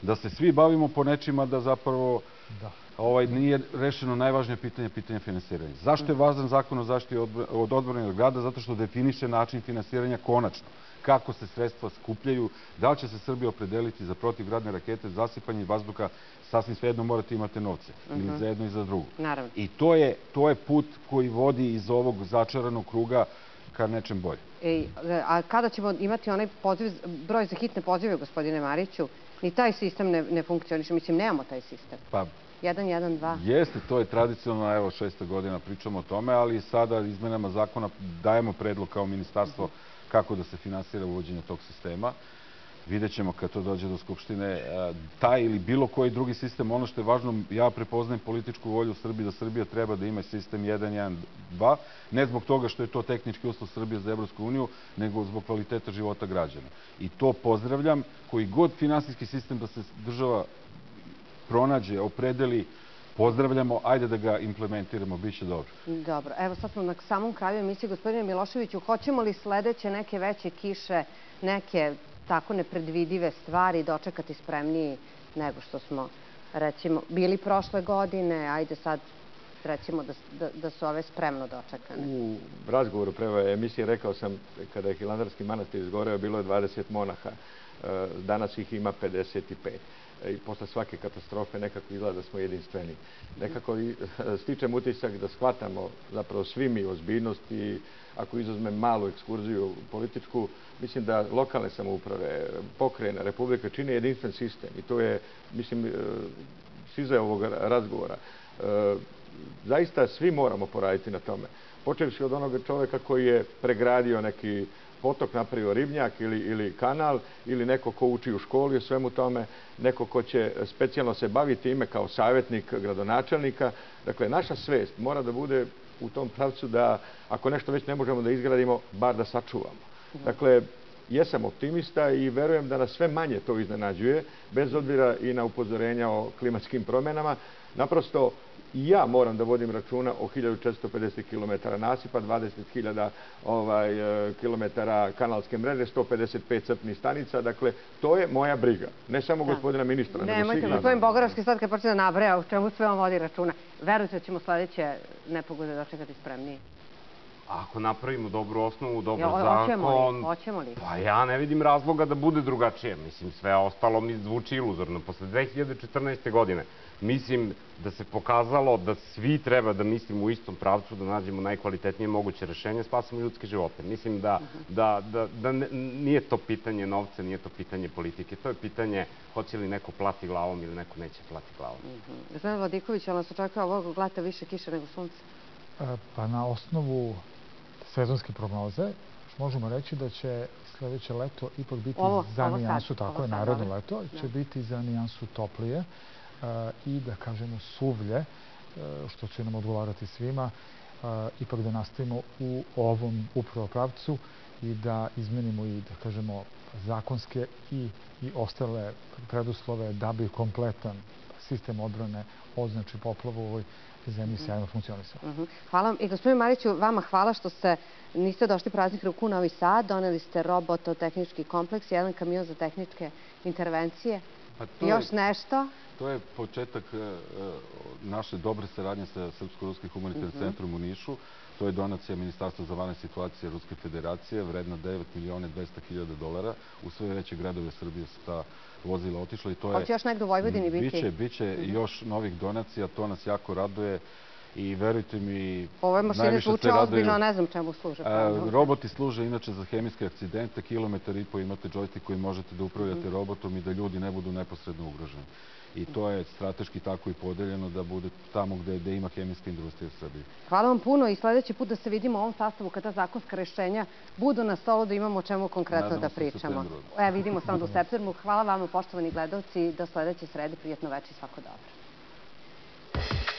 da se svi bavimo po nečima da zapravo da. ovaj nije rešeno najvažnije pitanje, pitanje finansiranja. Zašto je važan zakon o zaštiti od odbrane od grada? Zato što definiše način finansiranja konačno kako se sredstva skupljaju, da li će se Srbija opredeliti za protivgradne rakete, zasipanje vazduha, sasvim svejedno morate imate novce, ili mhm. za jedno i za drugo. Naravno. I to je, to je put koji vodi iz ovog začaranog kruga ka nečem bolje. Ej, a kada ćemo imati onaj poziv, broj za hitne pozive, gospodine Mariću, ni taj sistem ne, ne funkcioniše, mislim, nemamo taj sistem. Pa, 1, 1, 2. Jeste, to je tradicionalno, evo, šesta godina pričamo o tome, ali sada izmenama zakona dajemo predlog kao ministarstvo kako da se finansira uvođenje tog sistema. Vidjet ćemo kad to dođe do Skupštine. E, taj ili bilo koji drugi sistem, ono što je važno, ja prepoznajem političku volju u Srbiji da Srbija treba da ima sistem 1, 1, 2, ne zbog toga što je to tehnički uslov Srbije za Evropsku uniju, nego zbog kvaliteta života građana. I to pozdravljam, koji god finansijski sistem da se država pronađe, opredeli, pozdravljamo, ajde da ga implementiramo, bit će dobro. Dobro, evo sad smo na samom kraju emisije, gospodine Miloševiću, hoćemo li sledeće neke veće kiše, neke tako nepredvidive stvari dočekati spremniji nego što smo, recimo, bili prošle godine, ajde sad recimo da, da, da su ove spremno dočekane. U razgovoru prema emisije rekao sam, kada je Hilandarski manastir izgoreo, bilo je 20 monaha. E, danas ih ima 55 i posle svake katastrofe nekako izgleda da smo jedinstveni. Nekako stičem utisak da shvatamo zapravo svi mi ozbiljnost i ako izuzmem malu ekskurziju političku, mislim da lokalne samouprave, pokrene, republika čine jedinstven sistem i to je, mislim, e, size ovog razgovora. E, zaista svi moramo poraditi na tome. Počevši od onoga čoveka koji je pregradio neki potok napravio ribnjak ili, ili kanal ili neko ko uči u školi svemu tome, neko ko će specijalno se baviti ime kao savjetnik gradonačelnika. Dakle, naša svest mora da bude u tom pravcu da ako nešto već ne možemo da izgradimo, bar da sačuvamo. Dakle, jesam optimista i verujem da nas sve manje to iznenađuje, bez odbira i na upozorenja o klimatskim promenama. Naprosto, i ja moram da vodim računa o 1450 km nasipa, 20.000 ovaj, e, km kanalske mreže, 155 crpnih stanica. Dakle, to je moja briga. Ne samo da. gospodina ministra, nas. Gospodin Bogorovski sad kad počne da nabraja u čemu sve on vodi računa. Verujte da ćemo sledeće nepogode dočekati spremniji ako napravimo dobru osnovu, dobar ja, zakon... Hoćemo li? Pa ja ne vidim razloga da bude drugačije. Mislim, sve ostalo mi zvuči iluzorno. Posle 2014. godine mislim da se pokazalo da svi treba da mislimo u istom pravcu, da nađemo najkvalitetnije moguće rešenje, spasimo ljudske živote. Mislim da, da, da, da nije to pitanje novca, nije to pitanje politike. To je pitanje hoće li neko plati glavom ili neko neće plati glavom. Gospodin Vladiković, ali nas očekuje ovog glata više kiše nego sunce? Pa na osnovu sezonske prognoze, možemo reći da će sledeće leto ipak biti ovo, za ovo nijansu, sad, tako je, narodno leto, će da. biti za nijansu toplije i da kažemo suvlje, što će nam odgovarati svima, ipak da nastavimo u ovom upravo pravcu i da izmenimo i, da kažemo, zakonske i, i ostale preduslove da bi kompletan sistem odbrane od znači poplavu u ovoj zemlji sjajno funkcionisao. Mhm. Hvala vam. I gospodin Mariću, vama hvala što ste niste došli praznih ruku u Novi Sad, doneli ste robototehnički kompleks, jedan kamion za tehničke intervencije. Pa Još nešto? To je početak e, e, naše dobre saradnje sa Srpsko-Ruskim humanitarnim mhm. centrom u Nišu. To je donacija Ministarstva za vane situacije Ruske federacije, vredna 9 miliona 200 hiljada dolara. U sve veće gradove Srbije su ta vozila otišla i to je... Hoće još negdje u Vojvodini biti? Biće, biće još novih donacija, to nas jako raduje i verujte mi... Ove mašine zvuče ozbiljno, ne znam čemu služe. Roboti služe inače za hemijske akcidente, kilometar i po imate džojstik koji možete da upravljate mhm. robotom i da ljudi ne budu neposredno ugroženi. I to je strateški tako i podeljeno da bude tamo gde, ima hemijska industrija u Srbiji. Hvala vam puno i sledeći put da se vidimo u ovom sastavu kada zakonska rešenja budu na stolu da imamo o čemu konkretno da pričamo. E, vidimo samo do septembru. Hvala vam, poštovani gledalci, do sledeće srede. Prijetno večer i svako dobro.